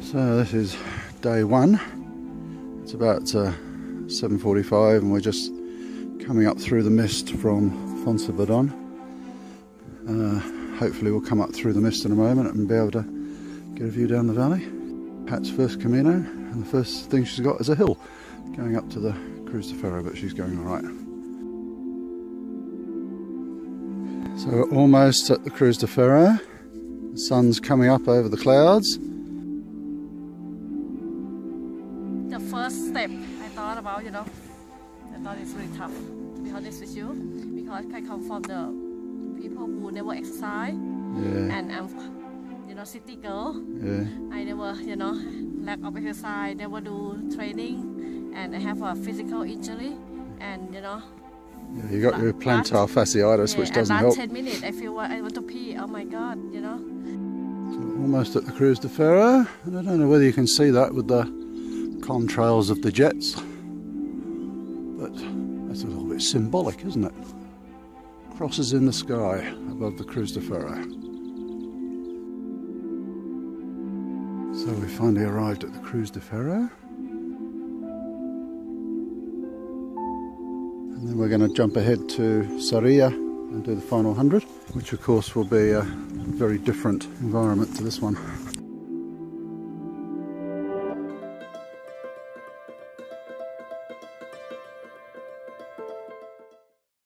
So this is day one. It's about uh, 7.45 and we're just coming up through the mist from Foncebadon. Uh, hopefully we'll come up through the mist in a moment and be able to get a view down the valley. Pat's first Camino and the first thing she's got is a hill going up to the Cruz de Ferro but she's going alright. So we're almost at the Cruz de Ferro. The sun's coming up over the clouds. The first step I thought about, you know, I thought it's really tough, to be honest with you, because I come from the people who never exercise, Yeah, and I'm, you know, city girl. yeah. I never, you know, lack of exercise, never do training, and I have a physical injury, and you know, Yeah, you got your plantar fasciitis, which doesn't help. 10 minutes, I feel I want to pee. Oh my god, you know. So almost at the Cruz de Ferro, and I don't know whether you can see that with the contrails of the jets, but that's a little bit symbolic, isn't it? Crosses in the sky above the Cruz de Ferro. So we finally arrived at the Cruz de Ferro. And then we're going to jump ahead to Sarria and do the final 100, which of course will be a very different environment to this one.